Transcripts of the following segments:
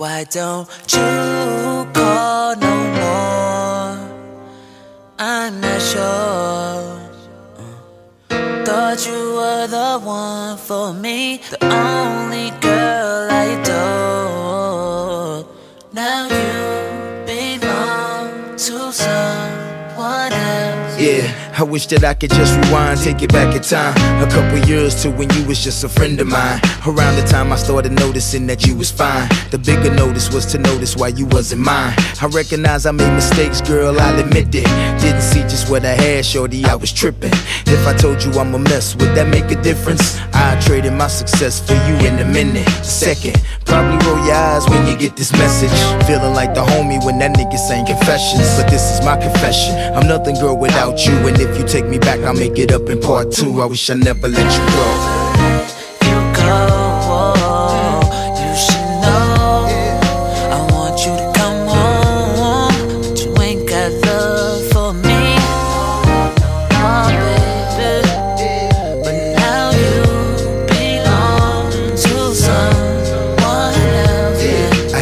why don't you call no more? I'm not sure. Thought you were the one for me, the only girl I adore. Now you I wish that I could just rewind, take it back in time. A couple years to when you was just a friend of mine. Around the time I started noticing that you was fine. The bigger notice was to notice why you wasn't mine. I recognize I made mistakes, girl, I'll admit it. Didn't see just what I had, shorty, I was tripping. If I told you I'm a mess, would that make a difference? I traded my success for you in a minute. Second, probably roll your eyes when you get this message. Feeling like the homie when that nigga saying confessions. But this is my confession. I'm nothing, girl, without you. And if you take me back, I'll make it up in part two. I wish I never let you go.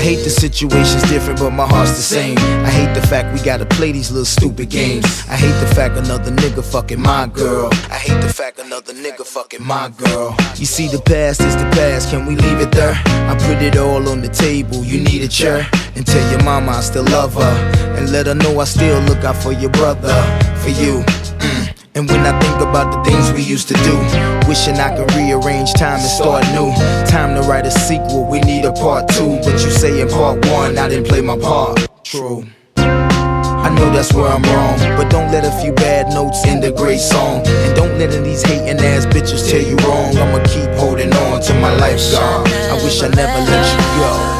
Hate the situation's different, but my heart's the same. I hate the fact we gotta play these little stupid games. I hate the fact another nigga fucking my girl. I hate the fact another nigga fucking my girl. You see, the past is the past, can we leave it there? I put it all on the table, you need a chair. And tell your mama I still love her. And let her know I still look out for your brother, for you. And when I think about the things we used to do, wishing I could rearrange time and start new. Time to write a sequel, we need a part two. But you say in part one, I didn't play my part. True. I know that's where I'm wrong, but don't let a few bad notes in the great song. And don't let these hating ass bitches tell you wrong. I'ma keep holding on till my life's. I wish I never let you go.